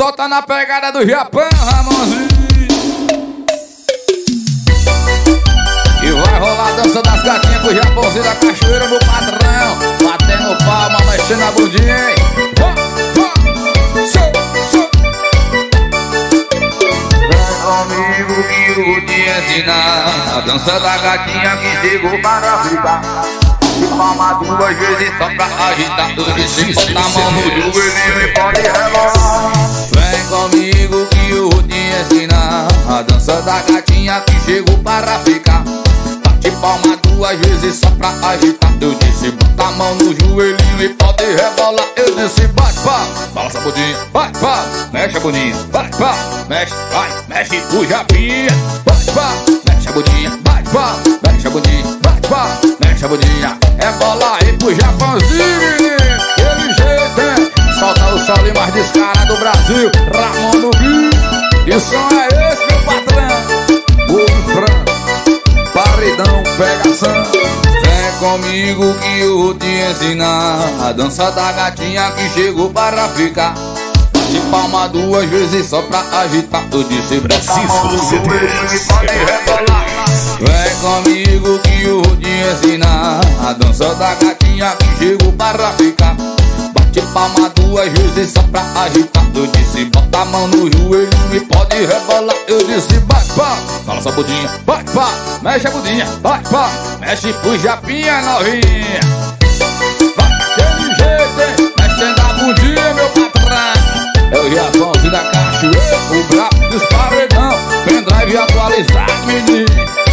solta na pegada do Japão, Ramonzinho. E vai rolar a dança das gatinhas com o Japãozinho da cachoeira no patrão. Batendo palma, mexendo a bundinha, hein? comigo que eu te ensinar A dança da gatinha que chegou para ficar Palma duas vezes só pra agitar Tudo de cima na mão no joelho e pode rebolar Vem comigo que eu vou te ensinar A dança da gatinha que chegou para ficar. Bate palma duas vezes só pra agitar. Eu disse bota a mão no joelhinho e pode rebolar. Eu disse bate pá, balança a bundinha Bate pá, mexe a bundinha Bate pá, mexe, vai, mexe pro japinha mexe a bundinha Rebola aí pro Japãozinho Aquele jeito, hein? Solta o sol e mais descara do Brasil. Ramon no Rio. E o som é esse, meu patrão? Bolo frango Paredão, pegação. Vem comigo que eu vou te ensinar. A dança da gatinha que chegou para ficar. Bate palma duas vezes só pra agitar. Eu disse Pode rebolar. Vem comigo ensinar A dança da gatinha que chegou para ficar Bate palma duas vezes só pra agitar. Eu disse bota a mão no joelho e pode rebolar. Eu disse vai pá, fala sua budinha. Vai pá, mexe a budinha. Vai pá, mexe pro japinha novinha. Vai daquele jeito, mexendo a budinha meu patrão. É o Japãozinho da cachoeira O brabo dos paredão. Pendrive atualizado menino.